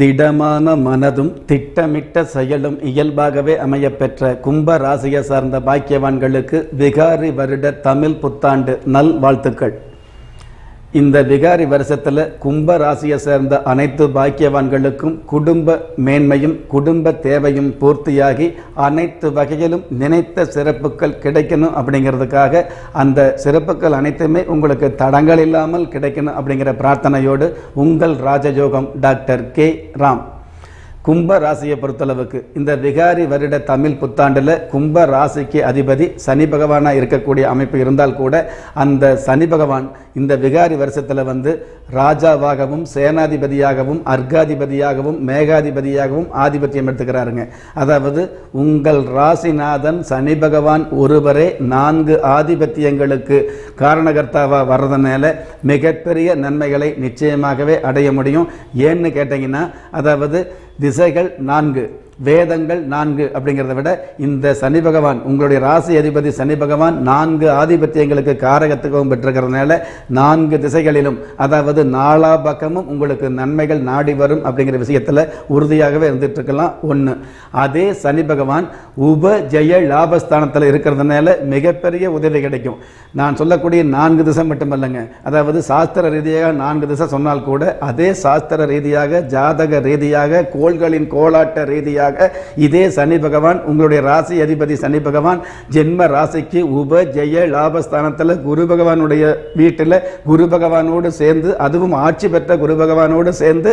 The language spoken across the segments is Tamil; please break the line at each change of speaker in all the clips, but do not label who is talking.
திடமான மனதும் திட்டமிட்ட செயலும் இயல்பாகவே அமையப்பெற்ற கும்ப ராசியை சார்ந்த பாக்கியவான்களுக்கு விகாரி வருட தமிழ் புத்தாண்டு நல் வாழ்த்துக்கள். இந்த விகாரி வருஷத்துல கும்ப ராசியை சேர்ந்த அனைத்து பாக்கியவான்களுக்கும் குடும்ப மேன்மையும் குடும்ப தேவையும் பூர்த்தியாகி அனைத்து வகையிலும் நினைத்த சிறப்புகள் கிடைக்கணும் அப்படிங்கிறதுக்காக அந்த சிறப்புகள் அனைத்துமே உங்களுக்கு தடங்கள் இல்லாமல் கிடைக்கணும் அப்படிங்கிற பிரார்த்தனையோடு உங்கள் ராஜயோகம் டாக்டர் கே. ராம். கும்ப ராசியை பொறுத்தளவுக்கு இந்த விகாரி வருட தமிழ் புத்தாண்டில் கும்ப ராசிக்கு அதிபதி சனி பகவானாக இருக்கக்கூடிய அமைப்பு இருந்தால் கூட அந்த சனி பகவான் இந்த விகாரி வருஷத்தில் வந்து ராஜாவாகவும் சேனாதிபதியாகவும் அர்காதிபதியாகவும் மேகாதிபதியாகவும் ஆதிபத்தியம் எடுத்துக்கிறாருங்க. அதாவது உங்கள் ராசிநாதன் சனி பகவான் ஒருவரே நான்கு ஆதிபத்தியங்களுக்கு காரணகர்த்தாவாக வர்றதுனால மிகப்பெரிய நன்மைகளை நிச்சயமாகவே அடைய முடியும். ஏன்னு கேட்டிங்கன்னா அதாவது திசைகள் நான்கு. வேதங்கள் நான்கு அப்படிங்கிறத விட இந்த சனி பகவான் உங்களுடைய ராசி அதிபதி சனி பகவான் நான்கு ஆதிபத்தியங்களுக்கு காரகத்துவம் பெற்றிருக்கிறதுனால நான்கு திசைகளிலும் அதாவது நாலா பக்கமும் உங்களுக்கு நன்மைகள் நாடி வரும் அப்படிங்கிற விஷயத்தில் உறுதியாகவே இருந்துட்டு இருக்கலாம் ஒன்று அதே சனி பகவான் உப ஜெய லாபஸ்தானத்தில் இருக்கிறதுனால மிகப்பெரிய உதவி கிடைக்கும். நான் சொல்லக்கூடிய நான்கு திசை மட்டுமல்லங்க அதாவது சாஸ்திர ரீதியாக நான்கு திசை சொன்னால் கூட அதே சாஸ்திர ரீதியாக ஜாதக ரீதியாக கோள்களின் கோலாட்ட ரீதியாக இதே சனி பகவான் உங்களுடைய ராசி அதிபதி சனி பகவான் ஜென்ம ராசிக்கு உப ஜெய லாபஸ்தானத்தில் குரு பகவானுடைய வீட்டில் குரு பகவானோடு சேர்ந்து அதுவும் ஆட்சி பெற்ற குரு பகவானோடு சேர்ந்து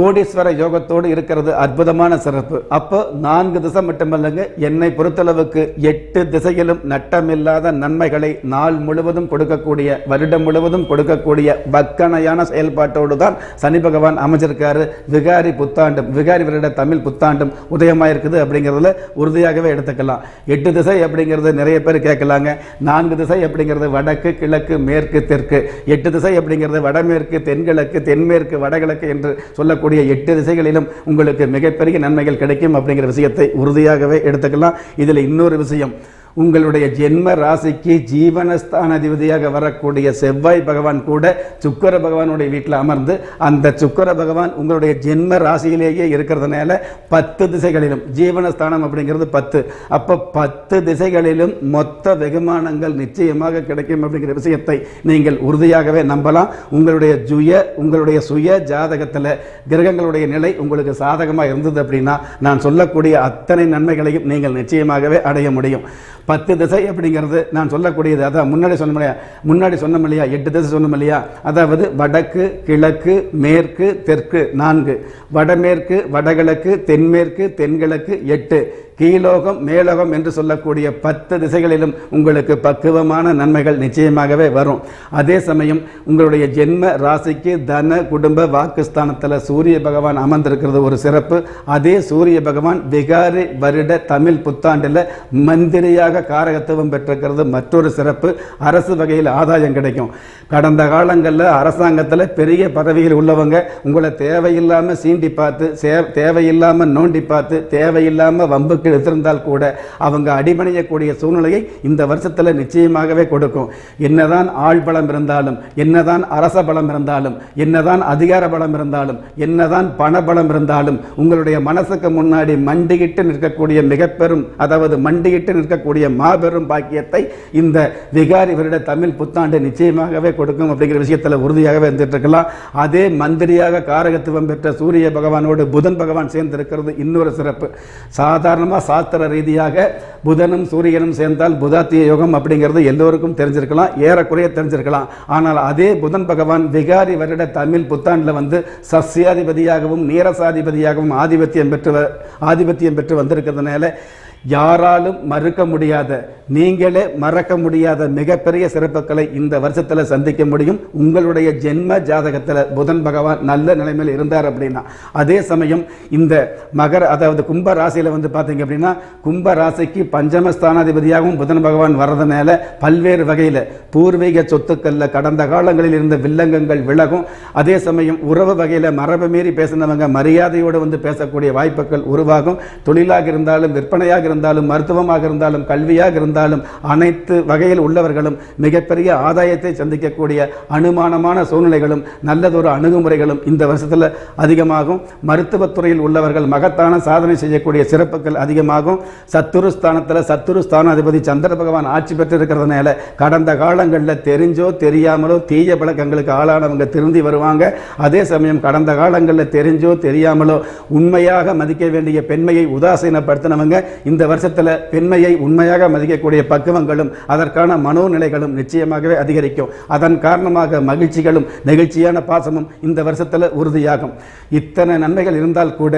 கோடீஸ்வர யோகத்தோடு இருக்கிறது அற்புதமான சிறப்பு. அப்போ நான்கு திசை மட்டுமல்லங்க என்னை பொறுத்தளவுக்கு எட்டு திசையிலும் நட்டமில்லாத நன்மைகளை நாள் முழுவதும் கொடுக்கக்கூடிய வருடம் முழுவதும் கொடுக்கக்கூடிய வக்கணையான செயல்பாட்டோடு தான் சனி பகவான் அமைஞ்சிருக்காரு. விகாரி புத்தாண்டும் விகாரி வருட தமிழ் புத்தாண்டும் உதயமாயிருக்குது அப்படிங்கிறதுல உறுதியாகவே எடுத்துக்கலாம். எட்டு திசை அப்படிங்கிறது நிறைய பேர் கேட்கலாங்க. நான்கு திசை அப்படிங்கிறது வடக்கு கிழக்கு மேற்கு தெற்கு. எட்டு திசை அப்படிங்கிறது வடமேற்கு தென்கிழக்கு தென்மேற்கு வடகிழக்கு என்று சொல்லக்கூடிய எட்டு திசைகளிலும் உங்களுக்கு மிகப்பெரிய நன்மைகள் கிடைக்கும் அப்படிங்கிற விஷயத்தை உறுதியாகவே எடுத்துக்கலாம். இதில் இன்னொரு விஷயம் உங்களுடைய ஜென்ம ராசிக்கு ஜீவனஸ்தான அதிபதியாக வரக்கூடிய செவ்வாய் பகவான் கூட சுக்கர பகவானுடைய வீட்டில் அமர்ந்து அந்த சுக்கர பகவான் உங்களுடைய ஜென்ம ராசியிலேயே இருக்கிறதுனால பத்து திசைகளிலும் ஜீவனஸ்தானம் அப்படிங்கிறது பத்து. அப்போ பத்து திசைகளிலும் மொத்த வெகுமானங்கள் நிச்சயமாக கிடைக்கும் அப்படிங்கிற விஷயத்தை நீங்கள் உறுதியாகவே நம்பலாம். உங்களுடைய ஜுய உங்களுடைய சுய ஜாதகத்தில் கிரகங்களுடைய நிலை உங்களுக்கு சாதகமாக இருந்தது அப்படின்னா நான் சொல்லக்கூடிய அத்தனை நன்மைகளையும் நீங்கள் நிச்சயமாகவே அடைய முடியும். பத்து திசை அப்படிங்கிறது நான் சொல்லக்கூடியது. அதான் முன்னாடி சொன்ன இல்லையா முன்னாடி சொன்னோம் இல்லையா எட்டு திசை சொன்னோம் இல்லையா அதாவது வடக்கு கிழக்கு மேற்கு தெற்கு நான்கு. வடமேற்கு வடகிழக்கு தென்மேற்கு தென்கிழக்கு எட்டு. கீழோகம் மேலோகம் என்று சொல்லக்கூடிய பத்து திசைகளிலும் உங்களுக்கு பக்குவமான நன்மைகள் நிச்சயமாகவே வரும். அதே சமயம் உங்களுடைய ஜென்ம ராசிக்கு தன குடும்ப வாக்குஸ்தானத்தில் சூரிய பகவான் அமர்ந்திருக்கிறது ஒரு சிறப்பு. அதே சூரிய பகவான் விகாரி வருட தமிழ் புத்தாண்டில் மந்திரியாக காரகத்துவம் பெற்றிருக்கிறது மற்றொரு சிறப்பு. அரசு வகையில் ஆதாயம் கிடைக்கும். கடந்த காலங்களில் அரசாங்கத்தில் பெரிய பதவியில் உள்ளவங்க உங்களை தேவையில்லாமல் சீண்டி பார்த்து சே- தேவையில்லாமல் நோண்டி பார்த்து தேவையில்லாமல் வம்புக்கு எடுத்திருந்தால் கூட அவங்க அடிபணியக்கூடிய சூழ்நிலையை இந்த வருஷத்தில் நிச்சயமாகவே கொடுக்கும். என்னதான் ஆள் பலம் இருந்தாலும் என்னதான் அரச பலம் இருந்தாலும் என்னதான் அதிகார பலம் இருந்தாலும் என்னதான் பண பலம் இருந்தாலும் உங்களுடைய மனசுக்கு முன்னாடி மண்டியிட்டு நிற்கக்கூடிய மிகப்பெரும் அதாவது மண்டியிட்டு நிற்கக்கூடிய மாபெரும் பாக்கியத்தை இந்த விகாரி வருட தமிழ் புத்தாண்டு நிச்சயமாகவே கொடுக்கும் அப்படிங்கிற விஷயத்தில் உறுதியாகவே இருந்துட்டு இருக்கலாம் அதே மந்திரியாக காரகத்துவம் பெற்ற சூரிய பகவானோடு புதன் பகவான் சேர்ந்திருக்கிறது இன்னொரு சிறப்பு. சாதாரணமாக சாஸ்திர ரீதியாக புதனும் சூரியனும் சேர்ந்தால் புதாத்திய யோகம் அப்படிங்கிறது எல்லோருக்கும் தெரிஞ்சிருக்கலாம் ஏறக்குறைய தெரிஞ்சிருக்கலாம். ஆனால் அதே புதன் பகவான் விகாரி வருட தமிழ் புத்தாண்டில் வந்து சஸ்யாதிபதியாகவும் நீரசாதிபதியாகவும் ஆதிபத்தியம் பெற்று வ- ஆதிபத்தியம் பெற்று வந்திருக்கிறதுனால யாராலும் மறுக்க முடியாத நீங்களே மறக்க முடியாத மிகப்பெரிய சிறப்புகளை இந்த வருஷத்தில் சந்திக்க முடியும். உங்களுடைய ஜென்ம ஜாதகத்தில் புதன் பகவான் நல்ல நிலைமையில் இருந்தார் அப்படின்னா அதே சமயம் இந்த மகர அதாவது கும்ப ராசியில் வந்து பார்த்தீங்க அப்படின்னா கும்ப ராசிக்கு பஞ்சமஸ்தானாதிபதியாகவும் புதன் பகவான் வர்றதுனால பல்வேறு வகையில் பூர்வீக சொத்துக்களில் கடந்த காலங்களில் இருந்த வில்லங்கங்கள் விலகும். அதே சமயம் உறவு வகையில் மரபு மீறி பேசினவங்க மரியாதையோடு வந்து பேசக்கூடிய வாய்ப்புகள் உருவாகும். தொழிலாக இருந்தாலும் விற்பனையாக இருந்தாலும் மருத்துவமாக இருந்தாலும் கல்வியாக இருந்தாலும் அனைத்து வகையில் உள்ளவர்களும் மிகப்பெரிய ஆதாயத்தை சந்திக்கக்கூடிய அனுமானமான சூழ்நிலைகளும் நல்லதொரு அணுகுமுறைகளும் இந்த வருஷத்தில் அதிகமாகும். மருத்துவத்துறையில் உள்ளவர்கள் மகத்தான சாதனை செய்யக்கூடிய சிறப்புகள் அதிகமாகும். சத்துரு ஸ்தானத்தில் சத்துரு ஸ்தானாதிபதி சந்திர பகவான் ஆட்சி பெற்றிருக்கிறதுனால கடந்த காலங்களில் தெரிஞ்சோ தெரியாமலோ தீய பழக்கங்களுக்கு ஆளானவங்க திருந்தி வருவாங்க. அதே சமயம் கடந்த காலங்களில் தெரிஞ்சோ தெரியாமலோ உண்மையாக மதிக்க வேண்டிய பெண்மையை உதாசீனப்படுத்தினவங்க இந்த இந்த வருஷத்தில் பெண்மையை உண்மையாக மதிக்கக்கூடிய பக்குவங்களும் அதற்கான மனோநிலைகளும் நிச்சயமாகவே அதிகரிக்கும். அதன் காரணமாக மகிழ்ச்சிகளும் நெகிழ்ச்சியான பாசமும் இந்த வருஷத்தில் உறுதியாகும். இத்தனை நன்மைகள் இருந்தால் கூட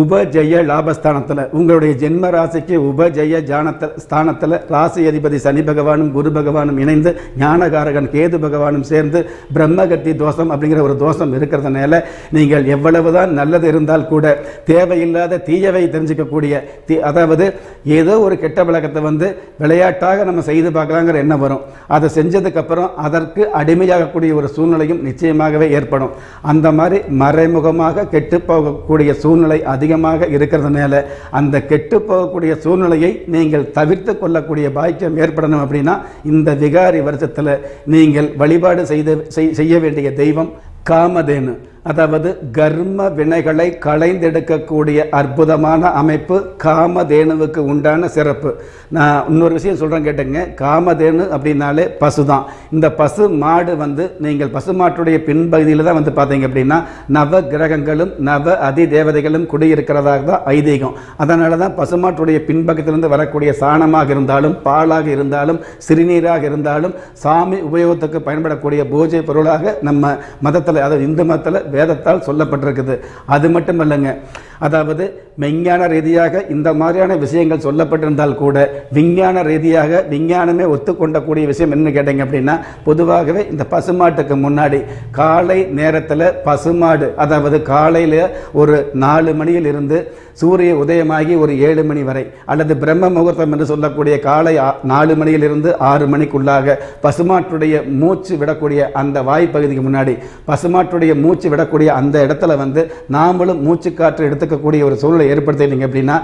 உபஜெய லாபஸ்தானத்தில் உங்களுடைய ஜென்ம ராசிக்கு உபஜெய ஜானத்தில் ஸ்தானத்தில் ராசி அதிபதி சனி பகவானும் குரு பகவானும் இணைந்து ஞானகாரகன் கேது பகவானும் சேர்ந்து பிரம்மகத்தி தோஷம் அப்படிங்கிற ஒரு தோஷம் இருக்கிறதுனால நீங்கள் எவ்வளவுதான் நல்லது இருந்தால் கூட தேவையில்லாத தீயவை தெரிஞ்சுக்கக்கூடிய தீ அதாவது ஏதோ ஒரு கெட்ட பழக்கத்தை வந்து விளையாட்டாக நம்ம செய்து பார்க்கலாங்கிற எண்ணம் வரும். அதை செஞ்சதுக்கப்புறம் அதற்கு அடிமையாகக்கூடிய ஒரு சூழ்நிலையும் நிச்சயமாகவே ஏற்படும். அந்த மாதிரி மறைமுகமாக கெட்டு போகக்கூடிய சூழ்நிலை அதிகமாக இருக்கிறதுனால அந்த கெட்டு போகக்கூடிய சூழ்நிலையை நீங்கள் தவிர்த்து கொள்ளக்கூடிய பாக்கியம் ஏற்படணும் அப்படின்னா இந்த விகாரி வருஷத்தில் நீங்கள் வழிபாடு செய்து செய்- செய்ய வேண்டிய தெய்வம் காமதேனு. அதாவது கர்ம வினைகளை களைந்தெடுக்கக்கூடிய அற்புதமான அமைப்பு காமதேனுவுக்கு உண்டான சிறப்பு. நான் இன்னொரு விஷயம் சொல்கிறேன் கேட்டுங்க. காமதேனு அப்படின்னாலே பசு தான் இந்த பசு மாடு வந்து நீங்கள் பசு மாட்டுடைய பின்பகுதியில் தான் வந்து பார்த்தீங்க அப்படின்னா நவ கிரகங்களும் நவ அதி தேவதைகளும் குடியிருக்கிறதாக தான் ஐதீகம். அதனால தான் பசுமாட்டுடைய பின்பக்கத்திலிருந்து வரக்கூடிய சாணமாக இருந்தாலும் பாலாக இருந்தாலும் சிறுநீராக இருந்தாலும் சாமி உபயோகத்துக்கு பயன்படக்கூடிய பூஜை பொருளாக நம்ம மதத்தில் அதாவது இந்து மதத்தில் வேதத்தால் சொல்லப்பட்டிருக்குது. அது மட்டும் இல்லைங்க அதாவது மெஞ்ஞான ரீதியாக இந்த மாதிரியான விஷயங்கள் சொல்லப்பட்டிருந்தால் கூட விஞ்ஞான ரீதியாக விஞ்ஞானமே ஒத்துக்கொண்டக்கூடிய விஷயம் என்ன கேட்டீங்க அப்படின்னா பொதுவாகவே இந்த பசுமாட்டுக்கு முன்னாடி காலை நேரத்தில் பசுமாடு அதாவது காலையில் ஒரு நாலு மணியில் இருந்து சூரிய உதயமாகி ஒரு ஏழு மணி வரை அல்லது பிரம்ம முகூர்த்தம் என்று சொல்லக்கூடிய காலை நாலு மணியிலிருந்து ஆறு மணிக்குள்ளாக பசுமாட்டுடைய மூச்சு விடக்கூடிய அந்த வாய்ப்பகுதிக்கு முன்னாடி பசுமாட்டுடைய மூச்சு விடக்கூடிய அந்த இடத்துல வந்து நாமளும் மூச்சு காற்று எடுத்துக்கக்கூடிய ஒரு சூழ்நிலை ஏற்படுத்தினீங்க அப்படின்னா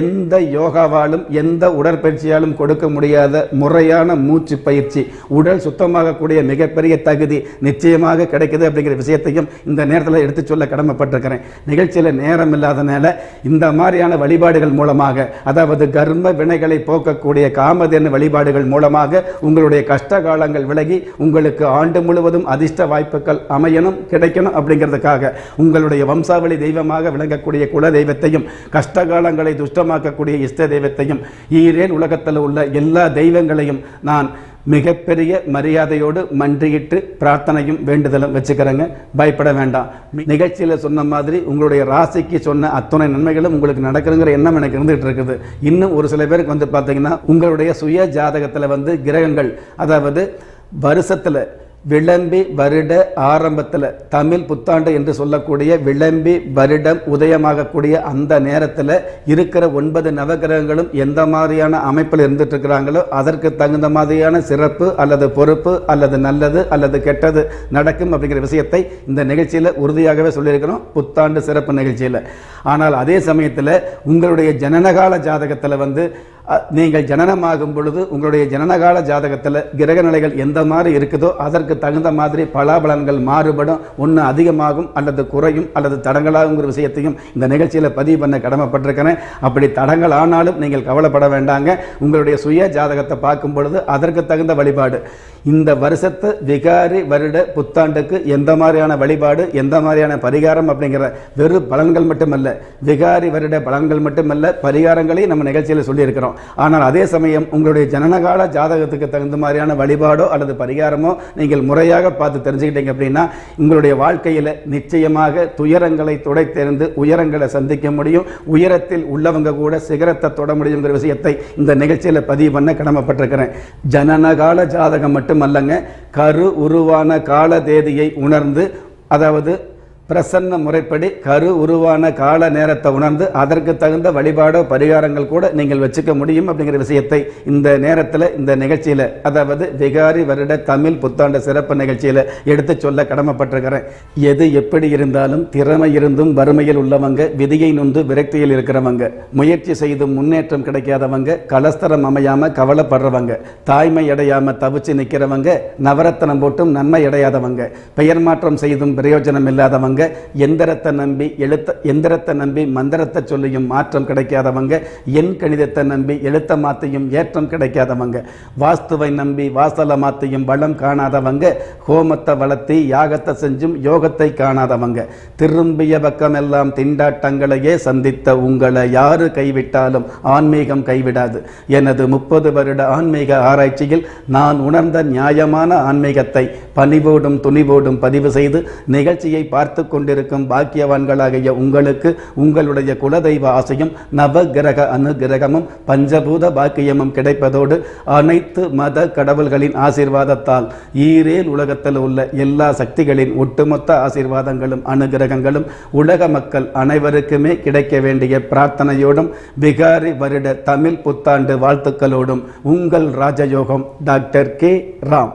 எந்த யோகாவாலும் எந்த உடற்பயிற்சியாலும் கொடுக்க முடியாத முறையான மூச்சு பயிற்சி உடல் சுத்தமாகக்கூடிய மிகப்பெரிய தகுதி நிச்சயமாக கிடைக்குது அப்படிங்கிற விஷயத்தையும் இந்த நேரத்தில் எடுத்து சொல்ல கடமைப்பட்டிருக்கிறேன். நிகழ்ச்சியில் நேரம் இல்லாதனால இந்த மாதிரியான வழிபாடுகள் மூலமாக அதாவது கர்ம வினைகளை போக்கக்கூடிய காமதேன வழிபாடுகள் மூலமாக உங்களுடைய கஷ்ட காலங்கள் விலகி உங்களுக்கு ஆண்டு முழுவதும் அதிர்ஷ்ட வாய்ப்புகள் அமையணும் கிடைக்கணும் அப்படிங்கிறதுக்காக உங்களுடைய வம்சாவளி தெய்வமாக விளங்கக்கூடிய குல தெய்வத்தையும் கஷ்டகாலங்களை துஷ்டமாக்கக்கூடிய இஷ்ட தெய்வத்தையும் ஈரேல் உலகத்தில் உள்ள எல்லா தெய்வங்களையும் நான் மிகப்பெரிய மரியாதையோடு மன்றியிட்டு பிரார்த்தனையும் வேண்டுதலும் வச்சுக்கிறேங்க. பயப்பட வேண்டாம். நிகழ்ச்சியில் சொன்ன மாதிரி உங்களுடைய ராசிக்கு சொன்ன அத்தனை நன்மைகளும் உங்களுக்கு நடக்குதுங்கிற எண்ணம் எனக்கு இருந்துகிட்டு இருக்குது. இன்னும் ஒரு சில பேருக்கு வந்து பார்த்தீங்கன்னா உங்களுடைய சுய ஜாதகத்தில் வந்து கிரகங்கள் அதாவது வருஷத்தில் விளம்பி வருட ஆரம்பத்தில் தமிழ் புத்தாண்டு என்று சொல்லக்கூடிய விளம்பி வருடம் உதயமாகக்கூடிய அந்த நேரத்தில் இருக்கிற ஒன்பது நவகிரகங்களும் எந்த மாதிரியான அமைப்பில் இருந்துட்டு இருக்கிறாங்களோ அதற்கு தகுந்த மாதிரியான சிறப்பு அல்லது பொறுப்பு அல்லது நல்லது அல்லது கெட்டது நடக்கும் அப்படிங்கிற விஷயத்தை இந்த நிகழ்ச்சியில் உறுதியாகவே சொல்லியிருக்கிறோம். புத்தாண்டு சிறப்பு நிகழ்ச்சியில். ஆனால் அதே சமயத்தில் உங்களுடைய ஜனனகால ஜாதகத்தில் வந்து நீங்கள் ஜனனமாகும் பொழுது உங்களுடைய ஜனனகால ஜாதகத்தில் கிரக நிலைகள் எந்த மாதிரி இருக்குதோ அதற்கு தகுந்த மாதிரி பலாபலன்கள் மாறுபடும். ஒன்று அதிகமாகும் அல்லது குறையும் அல்லது தடங்களாகுங்கிற விஷயத்தையும் இந்த நிகழ்ச்சியில் பதிவு பண்ண கடமைப்பட்டிருக்கிறேன். அப்படி தடங்கள் ஆனாலும் நீங்கள் கவலைப்பட வேண்டாங்க. உங்களுடைய சுய ஜாதகத்தை பார்க்கும் பொழுது அதற்கு தகுந்த வழிபாடு. இந்த வருஷத்து விகாரி வருட புத்தாண்டுக்கு எந்த மாதிரியான வழிபாடு எந்த மாதிரியான பரிகாரம் அப்படிங்கிற வெறும் பலன்கள் மட்டுமல்ல விகாரி வருட பலன்கள் மட்டுமல்ல பரிகாரங்களையும் நம்ம நிகழ்ச்சியில் சொல்லியிருக்கிறோம். ஆனால் அதே சமயம் உங்களுடைய ஜனனகால ஜாதகத்துக்கு தகுந்த மாதிரியான வழிபாடோ அல்லது பரிகாரமோ நீங்கள் முறையாக பார்த்து தெரிஞ்சுக்கிட்டீங்க அப்படின்னா உங்களுடைய வாழ்க்கையில் நிச்சயமாக துயரங்களை துடைத்தெறிந்து உயரங்களை சந்திக்க முடியும். உயரத்தில் உள்ளவங்க கூட சிகரத்தை தொட முடியுங்கிற விஷயத்தை இந்த நிகழ்ச்சியில் பதிவு பண்ண கடமைப்பட்டிருக்கிறேன். ஜனனகால ஜாதகம் மட்டுமல்லங்க கரு உருவான கால தேதியை உணர்ந்து அதாவது பிரசன்ன முறைப்படி கரு உருவான கால நேரத்தை உணர்ந்து அதற்கு தகுந்த வழிபாடோ பரிகாரங்கள் கூட நீங்கள் வச்சுக்க முடியும் அப்படிங்கிற விஷயத்தை இந்த நேரத்தில் இந்த நிகழ்ச்சியில் அதாவது விகாரி வருட தமிழ் புத்தாண்டு சிறப்பு நிகழ்ச்சியில் எடுத்து சொல்ல கடமைப்பட்டிருக்கிறேன். எது எப்படி இருந்தாலும் திறமை இருந்தும் வறுமையில் உள்ளவங்க விதியை நொந்து விரக்தியில் இருக்கிறவங்க முயற்சி செய்தும் முன்னேற்றம் கிடைக்காதவங்க கலஸ்தரம் அமையாமல் கவலைப்படுறவங்க தாய்மை அடையாமல் தவிச்சு நிற்கிறவங்க நவரத்தனம் போட்டும் நன்மை அடையாதவங்க பெயர் மாற்றம் செய்தும் பிரயோஜனம் இல்லாதவங்க எந்திரத்தை நம்பி எழுத்த எந்திரத்தை நம்பி மந்திரத்தை சொல்லியும் மாற்றம் கிடைக்காதவங்க எண் கணிதத்தை நம்பி எழுத்த மாத்தையும் ஏற்றம் கிடைக்காதவங்க வாஸ்துவை நம்பி வாசல மாத்தையும் வளம் காணாதவங்க ஹோமத்தை வளர்த்தி யாகத்தை செஞ்சும் யோகத்தை காணாதவங்க. திரும்பிய பக்கமெல்லாம் திண்டாட்டங்களையே சந்தித்த உங்களை யாரு கைவிட்டாலும் ஆன்மீகம் கைவிடாது. எனது முப்பது வருட ஆன்மீக ஆராய்ச்சியில் நான் உணர்ந்த நியாயமான ஆன்மீகத்தை பணிவோடும் துணிவோடும் பதிவு செய்து நிகழ்ச்சியை பார்த்து பார்த்து கொண்டிருக்கும் பாக்கியவான்களாகிய உங்களுக்கு உங்களுடைய குலதெய்வ ஆசையும் நவகிரக அனுகிரகமும் பஞ்சபூத பாக்கியமும் கிடைப்பதோடு அனைத்து மத கடவுள்களின் ஆசீர்வாதத்தால் ஈரேல் உலகத்தில் உள்ள எல்லா சக்திகளின் ஒட்டுமொத்த ஆசீர்வாதங்களும் அனுகிரகங்களும் உலக மக்கள் அனைவருக்குமே கிடைக்க வேண்டிய பிரார்த்தனையோடும் பிகாரி வருட தமிழ் புத்தாண்டு வாழ்த்துக்களோடும் உங்கள் ராஜயோகம் டாக்டர் கே. ராம்.